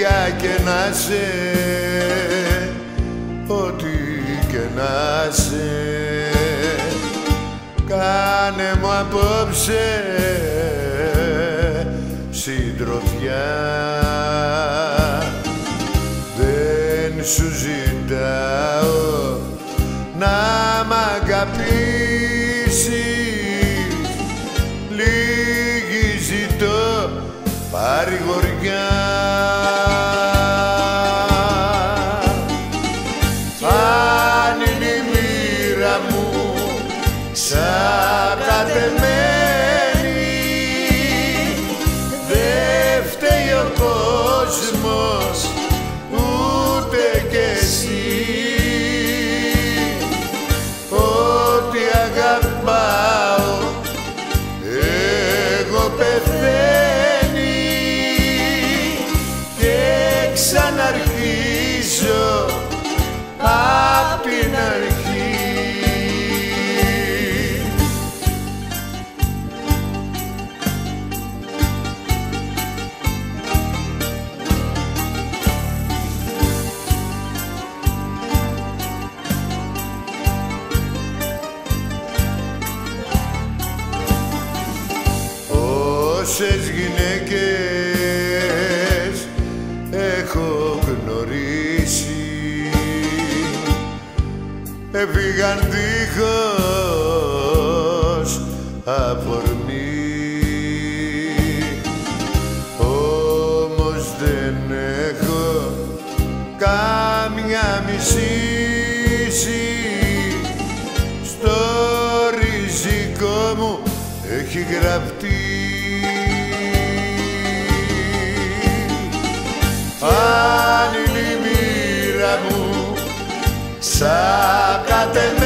παιδιά και να σε Ό,τι και να σε. Κάνε μου απόψε συντροφιά. Δεν σου ζητάω να μ' αγαπήσεις. Λίγη ζητώ παρηγοριά Αν είναι η μοίρα μου ξακατεμένη ξαναρχίζω απ' την αρχή. Όσες γυναίκες γνωρίσει Έφυγαν δίχως αφορμή. Όμως δεν έχω κάμια μισήση. Στο ριζικό μου έχει γραφτεί σαν κατεμένη